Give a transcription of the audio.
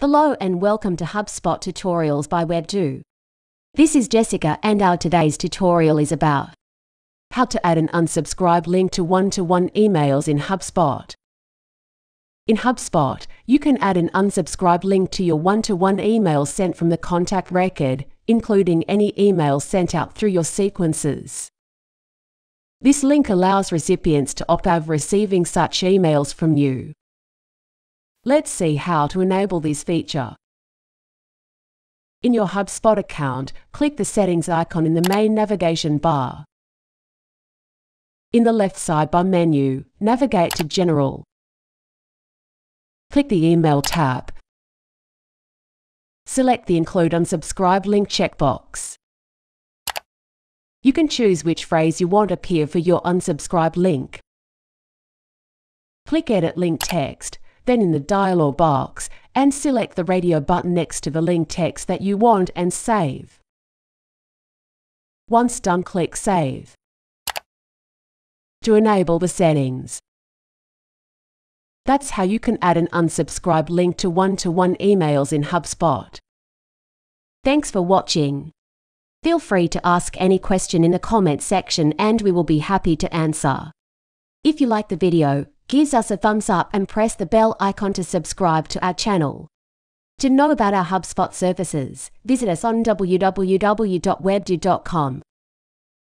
Hello and welcome to HubSpot Tutorials by webdew. This is Jessica and our today's tutorial is about how to add an unsubscribe link to one-to-one emails in HubSpot. In HubSpot, you can add an unsubscribe link to your one-to-one email sent from the contact record, including any emails sent out through your sequences. This link allows recipients to opt out of receiving such emails from you. Let's see how to enable this feature. In your HubSpot account, click the Settings icon in the main navigation bar. In the left sidebar menu, navigate to General. Click the Email tab. Select the Include Unsubscribe link checkbox. You can choose which phrase you want appear for your unsubscribe link. Click Edit Link Text then in the dialog box, and select the radio button next to the link text that you want and save. Once done, click Save. To enable the settings. That's how you can add an unsubscribe link to one-to-one -one emails in HubSpot. Thanks for watching. Feel free to ask any question in the comment section and we will be happy to answer. If you like the video, Give us a thumbs up and press the bell icon to subscribe to our channel. To know about our HubSpot services, visit us on www.webdew.com.